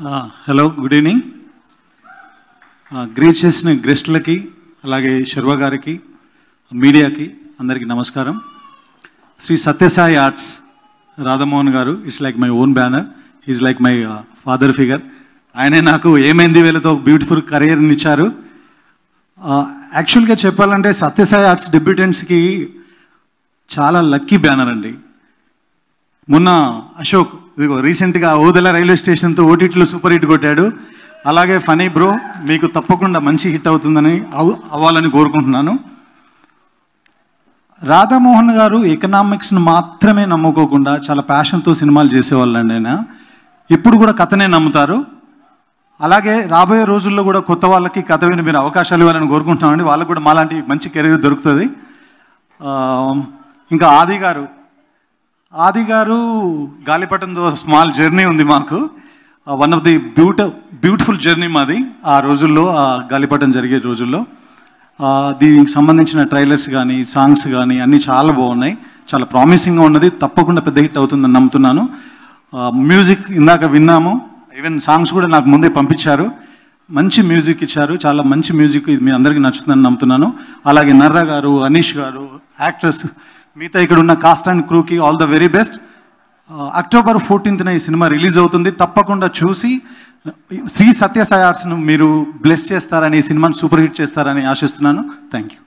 Hello good evening greet చేసిన గెస్టులకి అలాగే శర్వ గారికి మీడియాకి అందరికీ నమస్కారం. Shri Satya Sai arts Radha Mohan garu it's like my own banner is like my father figure ఆయనే నాకు ఏమైంది వీళ్ళతో బ్యూటిఫుల్ కెరియర్ని ఇచ్చారు. యాక్చువల్గా చెప్పాలంటే సత్యసాయి ఆర్ట్స్ డెబ్యూటెంట్స్కి చాలా లక్కీ బ్యానర్ అండి. మొన్న అశోక్ ఇదిగో రీసెంట్గా ఓదెల రైల్వే స్టేషన్తో ఓటీటీలో సూపర్ హిట్ కొట్టాడు. అలాగే ఫనీ బ్రో మీకు తప్పకుండా మంచి హిట్ అవుతుందని అవ్- అవ్వాలని కోరుకుంటున్నాను. రాధామోహన్ గారు ఎకనామిక్స్ను మాత్రమే నమ్ముకోకుండా చాలా ప్యాషన్తో సినిమాలు చేసేవాళ్ళండి ఆయన. ఇప్పుడు కూడా కథనే నమ్ముతారు. అలాగే రాబోయే రోజుల్లో కూడా కొత్త వాళ్ళకి కథ విని మీరు అవకాశాలు ఇవ్వాలని కోరుకుంటున్నామండి. వాళ్ళకు కూడా మాలాంటి మంచి కెరీర్ దొరుకుతుంది. ఇంకా ఆది గారు ఆది గారు గాలిపటంతో స్మాల్ జర్నీ ఉంది మాకు. One of the beauty beautiful journey మాది ఆ రోజుల్లో ఆ గాలిపటం జరిగే రోజుల్లో. దీనికి సంబంధించిన ట్రైలర్స్ కానీ సాంగ్స్ కానీ అన్నీ చాలా బాగున్నాయి. చాలా ప్రామిసింగ్గా ఉన్నది. తప్పకుండా పెద్ద హిట్ అవుతుందని నమ్ముతున్నాను. మ్యూజిక్ ఇందాక విన్నాము. ఈవెన్ సాంగ్స్ కూడా నాకు ముందే పంపించారు. మంచి మ్యూజిక్ ఇచ్చారు. చాలా మంచి మ్యూజిక్ ఇది మీ అందరికీ నచ్చుతుందని నమ్ముతున్నాను. అలాగే నర్రా గారు అనీష్ గారు యాక్ట్రెస్ మిగతా ఇక్కడ ఉన్న cast and క్రూకి all the very best October ఫోర్టీన్త్న ఈ సినిమా రిలీజ్ అవుతుంది. తప్పకుండా చూసి uh, శ్రీ సత్యసాయి ఆర్ట్స్ను మీరు బ్లెస్ చేస్తారని ఈ సినిమాను సూపర్ హిట్ చేస్తారని ఆశిస్తున్నాను. Thank you